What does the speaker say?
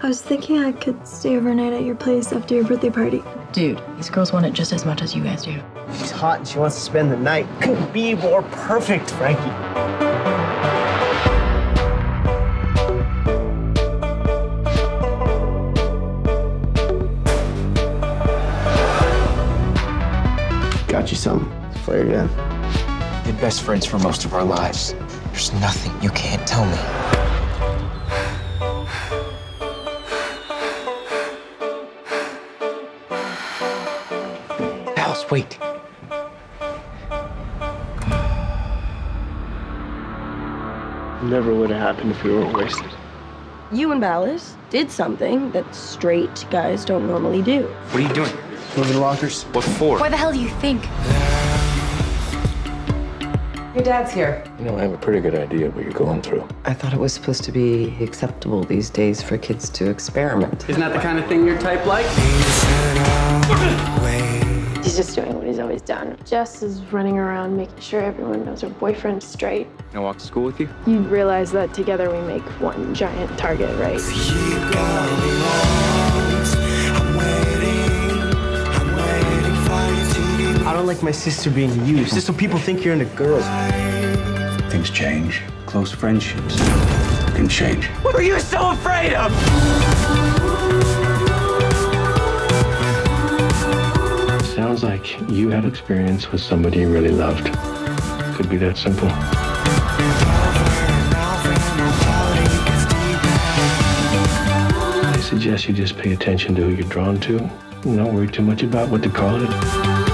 I was thinking I could stay overnight at your place after your birthday party. Dude, these girls want it just as much as you guys do. She's hot and she wants to spend the night. Couldn't be more perfect, Franky. Got you some. Flare again. Been best friends for most of our lives. There's nothing you can't tell me. Alice, wait. Never would have happened if we weren't wasted. You and Ballas did something that straight guys don't normally do. What are you doing? Moving lockers. What for? Why the hell do you think? Your dad's here. You know, I have a pretty good idea what you're going through. I thought it was supposed to be acceptable these days for kids to experiment. Isn't that the kind of thing your type like? He's just doing what he's always done. Jess is running around making sure everyone knows her boyfriend's straight. Can I walk to school with you? You realize that together we make one giant target, right? Don't like my sister being used. Just so people think you're into girls. Things change. Close friendships can change. What are you so afraid of? Sounds like you had experience with somebody you really loved. Could be that simple. I suggest you just pay attention to who you're drawn to. Don't worry too much about what to call it.